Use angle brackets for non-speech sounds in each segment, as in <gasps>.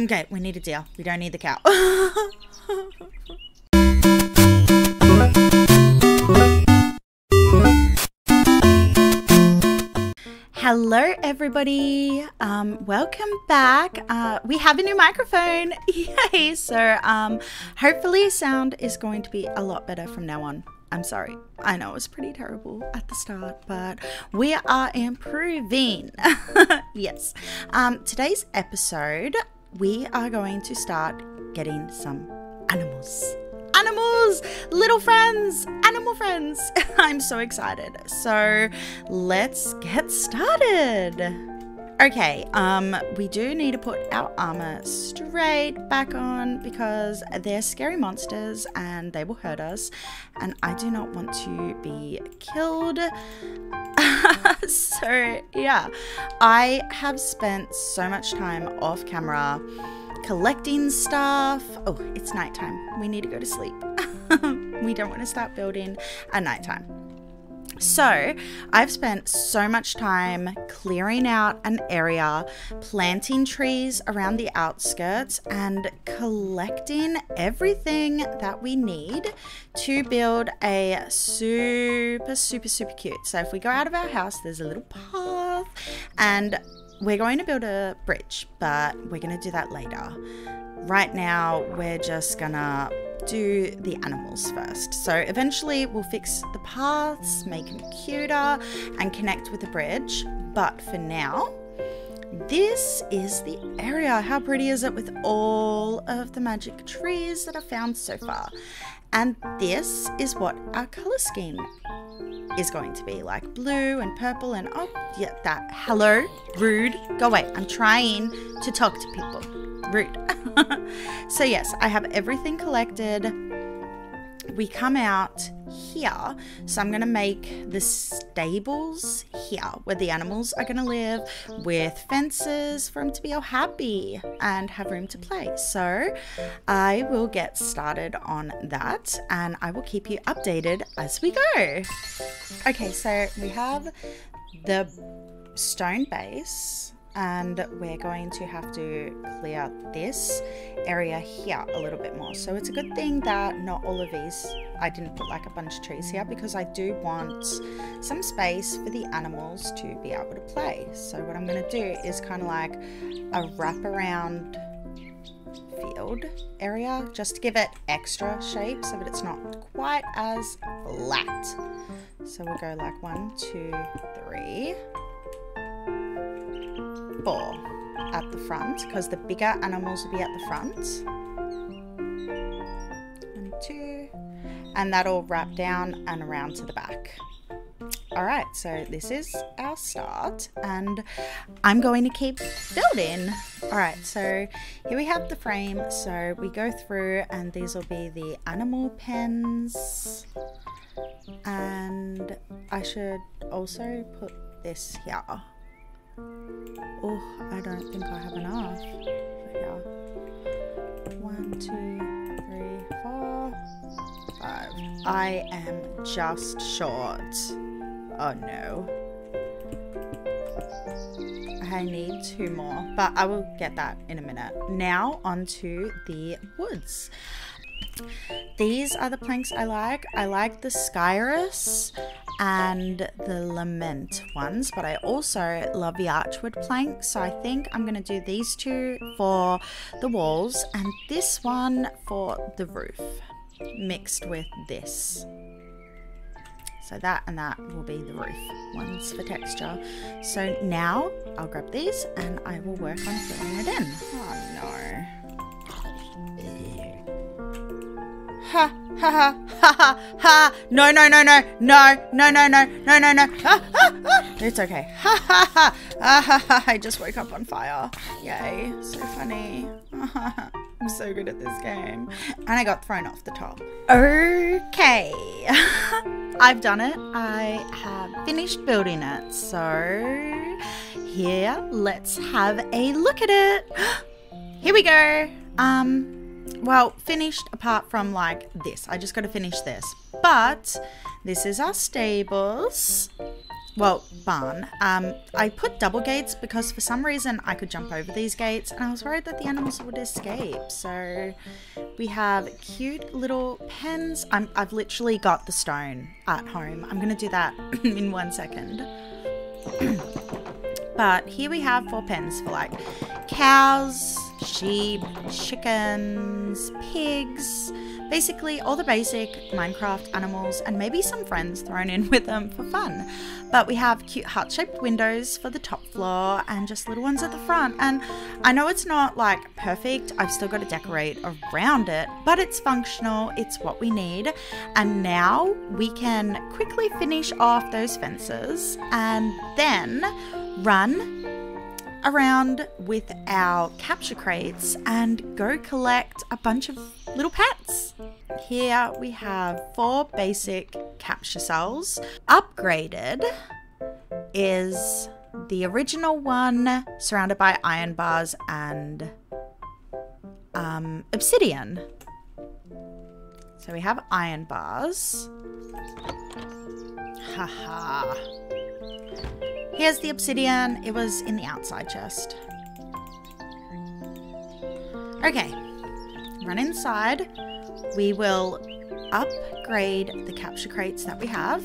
Okay, we need a deer. We don't need the cow. <laughs> Hello, everybody. Um, welcome back. Uh, we have a new microphone. <laughs> Yay! So, um, hopefully, sound is going to be a lot better from now on. I'm sorry. I know it was pretty terrible at the start, but we are improving. <laughs> yes. Um, today's episode, we are going to start getting some animals animals, little friends, animal friends. <laughs> I'm so excited. So let's get started. Okay, um, we do need to put our armor straight back on because they're scary monsters and they will hurt us, and I do not want to be killed. <laughs> so, yeah, I have spent so much time off camera collecting stuff. Oh, it's nighttime. We need to go to sleep. <laughs> we don't want to start building at nighttime. So, I've spent so much time clearing out an area, planting trees around the outskirts, and collecting everything that we need to build a super, super, super cute. So, if we go out of our house, there's a little path, and we're going to build a bridge, but we're going to do that later. Right now, we're just gonna do the animals first. So eventually we'll fix the paths, make them cuter, and connect with the bridge. But for now, this is the area. How pretty is it with all of the magic trees that I've found so far? And this is what our color scheme is going to be like blue and purple and oh yeah that hello rude go away i'm trying to talk to people rude <laughs> so yes i have everything collected. We come out here. So i'm going to make the stables here where the animals are going to live with fences for them to be all happy and have room to play. So i will get started on that and i will keep you updated as we go. Okay so we have the stone base and we're going to have to clear this area here a little bit more. So it's a good thing that not all of these, I didn't put like a bunch of trees here because I do want some space for the animals to be able to play. So what I'm going to do is kind of like a wraparound field area just to give it extra shape so that it's not quite as flat. So we'll go like one, two, three four at the front because the bigger animals will be at the front. And two. And that'll wrap down and around to the back. Alright, so this is our start and I'm going to keep building. Alright, so here we have the frame. So we go through and these will be the animal pens. And I should also put this here. Oh, I don't think I have enough. Yeah. One, two, three, four, five. I am just short. Oh no. I need two more, but I will get that in a minute. Now onto the woods. These are the planks I like. I like the Skyris and the Lament ones, but I also love the Archwood plank. So I think I'm going to do these two for the walls and this one for the roof mixed with this. So that and that will be the roof ones for texture. So now I'll grab these and I will work on filling it in. Oh no. Ha ha ha ha ha no no no no. No no no no no no no. Ha, ha, ha. it's okay. Ha ha ha. Ah, ha ha I just woke up on fire. Yay. So funny. I'm so good at this game. And I got thrown off the top. Okay. <laughs> I've done it. I have finished building it. So here let's have a look at it. <gasps> Here we go. Um well, finished apart from like this. I just got to finish this. But this is our stables. well, barn. Um, I put double gates because for some reason I could jump over these gates and I was worried that the animals would escape. So we have cute little pens. I'm, I've literally got the stone at home. I'm going to do that <clears throat> in one second. <clears throat> but here we have four pens for like cows, sheep, chickens, pigs, Basically, all the basic Minecraft animals and maybe some friends thrown in <laughs> with them for fun. But we have cute heart shaped windows for the top floor and just little ones at the front. And I know it's not like perfect, I've still got to decorate around it, but it's functional, it's what we need. And now we can quickly finish off those fences and then run around with our capture crates and go collect a bunch of little pets. Here we have four basic capture cells. Upgraded is the original one surrounded by iron bars and um, obsidian. So we have iron bars. Haha. Here's the obsidian. It was in the outside chest. Okay, run inside. We will upgrade the capture crates that we have.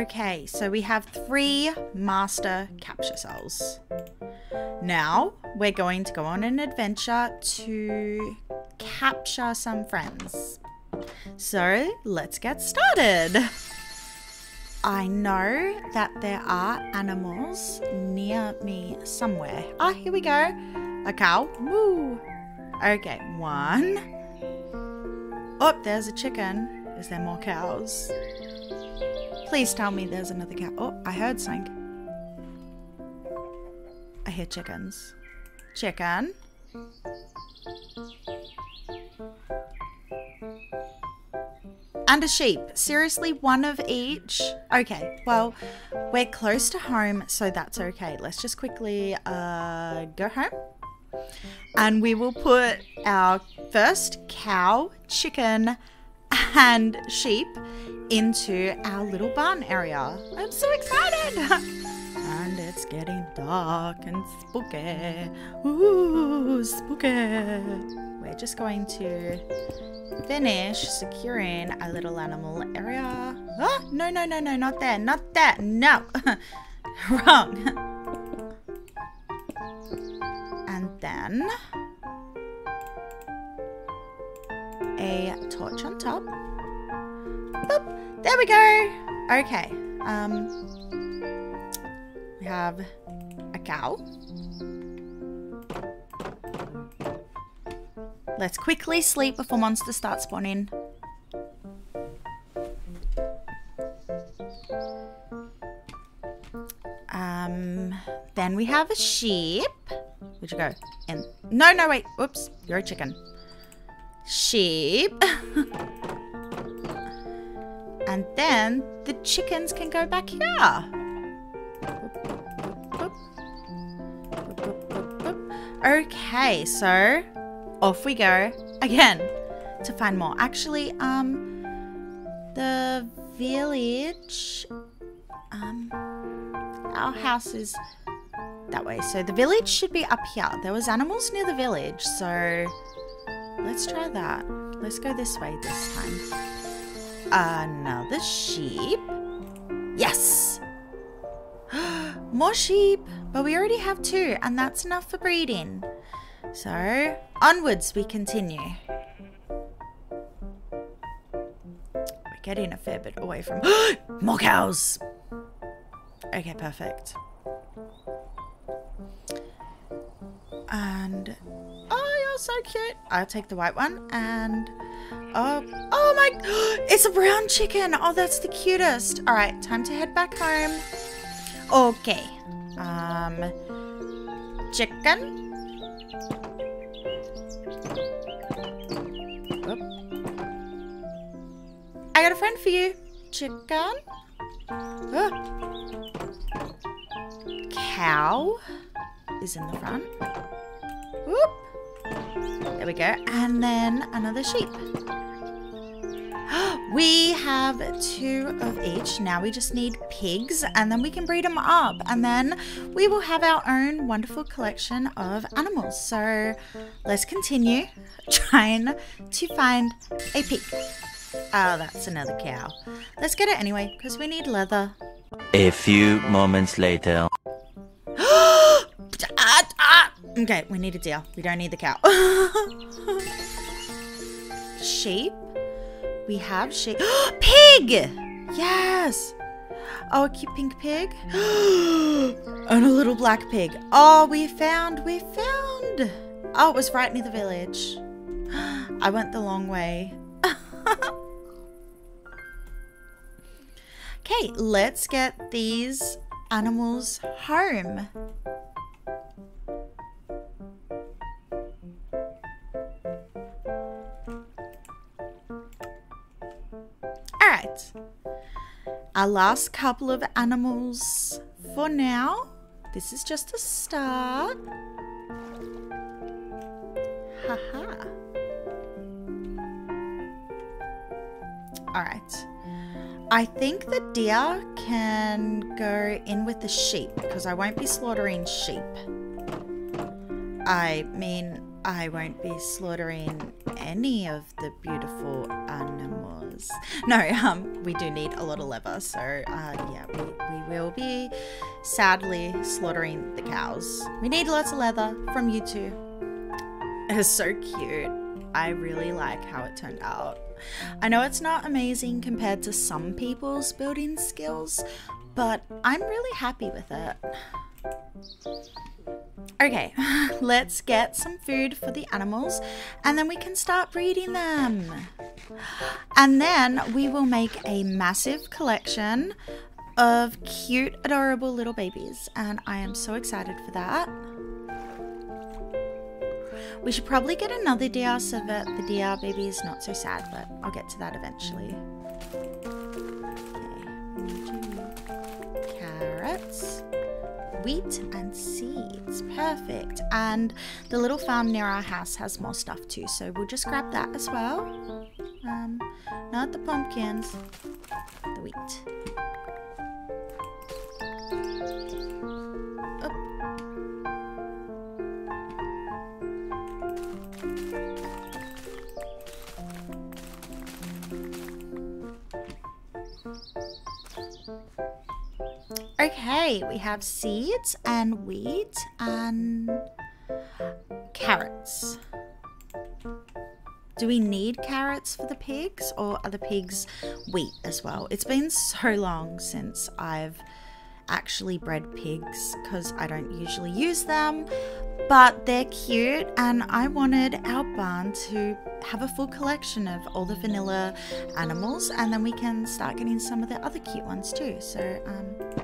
Okay, so we have three master capture cells. Now we're going to go on an adventure to capture some friends. So let's get started. I know that there are animals near me somewhere. Ah, here we go. A cow. Woo. Okay, one. Oh, there's a chicken. Is there more cows? Please tell me there's another cow. Oh, I heard something. I hear chickens. Chicken. And a sheep. Seriously, one of each? Okay, well, we're close to home, so that's okay. Let's just quickly uh, go home. And we will put our first cow, chicken, and sheep into our little barn area. I'm so excited! <laughs> and it's getting dark and spooky. Ooh, spooky. We're just going to finish securing our little animal area. <gasps> Ah, no, no, no, no, not there, not that, no. <laughs> Wrong. <laughs> and then a torch on top. Boop. There we go. Okay. Um, we have a cow. Let's quickly sleep before monsters start spawning. Um, then we have a sheep. Where'd you go? And no, no, wait. Oops, you're a chicken. Sheep. <laughs> Then the chickens can go back here. Okay, so off we go again to find more. Actually, um, the village, um, our house is that way. So the village should be up here. There was animals near the village, so let's try that. Let's go this way this time. Another sheep. Yes! <gasps> More sheep! But we already have two, and that's enough for breeding. So, onwards we continue. We're getting a fair bit away from... <gasps> More cows! Okay, perfect. And... So cute. I'll take the white one, and... Oh, oh my, <gasps> it's a brown chicken. Oh, that's the cutest. All right, time to head back home. Okay. Um, chicken. I got a friend for you. Chicken. Oh. Cow is in the front. Whoop. There we go. And then another sheep. <gasps> We have two of each. Now we just need pigs and then we can breed them up and then we will have our own wonderful collection of animals. So let's continue <laughs> trying to find a pig. Oh, that's another cow. Let's get it anyway because we need leather. A few moments later. <gasps> ah, ah. Okay, we need a deer. We don't need the cow. <laughs> Sheep. We have sheep. <gasps> pig! Yes! Oh, a cute pink pig. <gasps> and a little black pig. Oh, we found, we found. Oh, it was right near the village. <gasps> I went the long way. <laughs> okay, let's get these animals home. Alright. Our last couple of animals for now. This is just a start. Haha. Alright. I think the deer can go in with the sheep because I won't be slaughtering sheep. I mean, I won't be slaughtering any of the beautiful animals. <laughs> No, um, we do need a lot of leather, so uh, yeah, we, we will be sadly slaughtering the cows. We need lots of leather from you two. It is so cute. I really like how it turned out. I know it's not amazing compared to some people's building skills, but I'm really happy with it. Okay, <laughs> let's get some food for the animals and then we can start breeding them. And then we will make a massive collection of cute, adorable little babies. And I am so excited for that. We should probably get another deer so that the deer baby is not so sad, but I'll get to that eventually. Okay. Carrots wheat and seeds. Perfect. And the little farm near our house has more stuff too, so we'll just grab that as well. Um, not the pumpkins, the wheat. Okay, we have seeds and wheat and carrots. Do we need carrots for the pigs or are the pigs wheat as well? It's been so long since I've actually bred pigs because I don't usually use them, but they're cute and I wanted our barn to have a full collection of all the vanilla animals and then we can start getting some of the other cute ones too. So, um,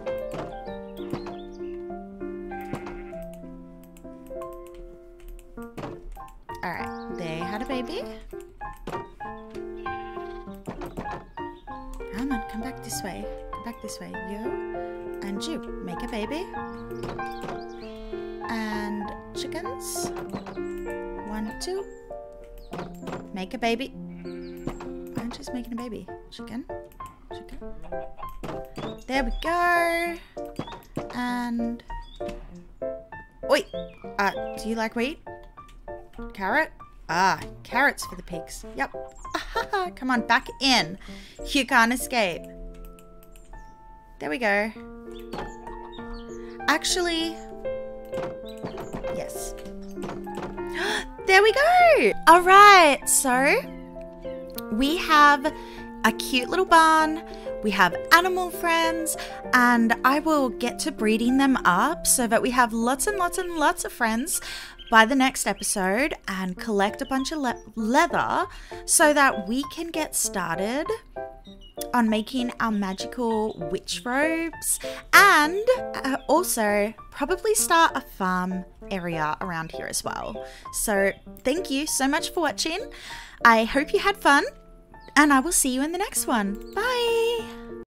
Alright, they had a baby. Come on, come back this way. Come back this way. You and you. Make a baby. And chickens. One, two. Make a baby. I'm just making a baby. Chicken. Chicken. There we go. And... Wait. Uh, do you like wheat? Carrot? Ah, carrots for the pigs. Yep. Come on, back in. You can't escape. There we go. Actually, yes. <gasps> there we go. All right, so we have a cute little barn. We have animal friends, and I will get to breeding them up so that we have lots and lots and lots of friends by the next episode and collect a bunch of le leather so that we can get started on making our magical witch robes and uh, also probably start a farm area around here as well. So, thank you so much for watching. I hope you had fun, and I will see you in the next one. Bye!